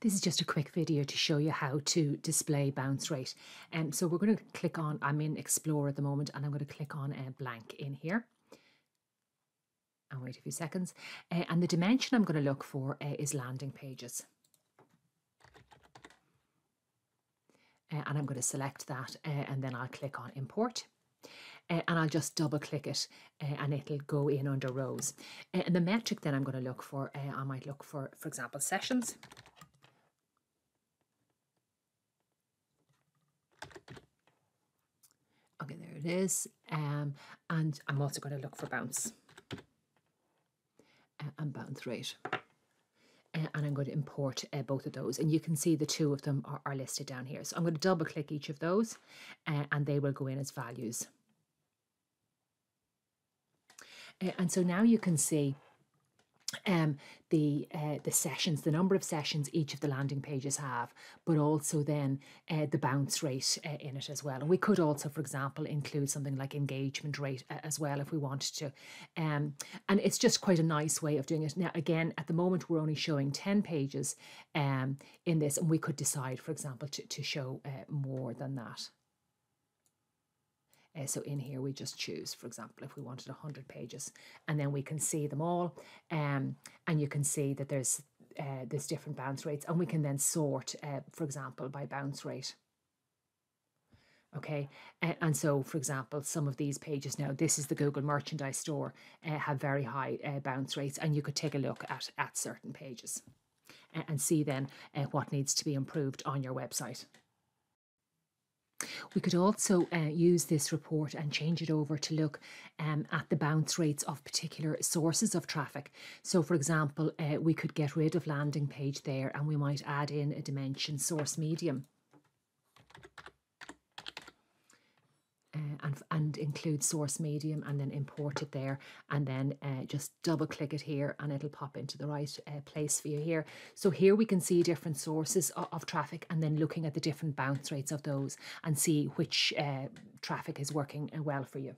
This is just a quick video to show you how to display bounce rate. And um, so we're going to click on, I'm in Explore at the moment, and I'm going to click on a uh, blank in here. And wait a few seconds. Uh, and the dimension I'm going to look for uh, is landing pages. Uh, and I'm going to select that uh, and then I'll click on import. Uh, and I'll just double click it uh, and it'll go in under rows. Uh, and the metric then I'm going to look for, I might look for, for example, sessions. Okay, there it is. Um, and I'm also going to look for bounce uh, and bounce rate. Uh, and I'm going to import uh, both of those. And you can see the two of them are, are, listed down here. So I'm going to double click each of those uh, and they will go in as values. Uh, and so now you can see um, the uh, the sessions, the number of sessions each of the landing pages have, but also then uh, the bounce rate uh, in it as well. And we could also, for example, include something like engagement rate uh, as well if we wanted to. Um, and it's just quite a nice way of doing it. Now, again, at the moment we're only showing ten pages um, in this, and we could decide, for example, to to show uh, more than that. Uh, so in here we just choose, for example, if we wanted 100 pages, and then we can see them all. Um, and you can see that there's uh, there's different bounce rates, and we can then sort, uh, for example, by bounce rate. Okay, uh, and so for example, some of these pages now, this is the Google Merchandise Store, uh, have very high uh, bounce rates, and you could take a look at at certain pages and see then uh, what needs to be improved on your website. We could also uh, use this report and change it over to look um, at the bounce rates of particular sources of traffic. So, for example, uh, we could get rid of landing page there and we might add in a dimension source medium. Uh, and, and include source medium and then import it there and then uh, just double click it here and it'll pop into the right uh, place for you here. So here we can see different sources of, of, traffic and then looking at the different bounce rates of those and see which uh, traffic is working uh, well for you.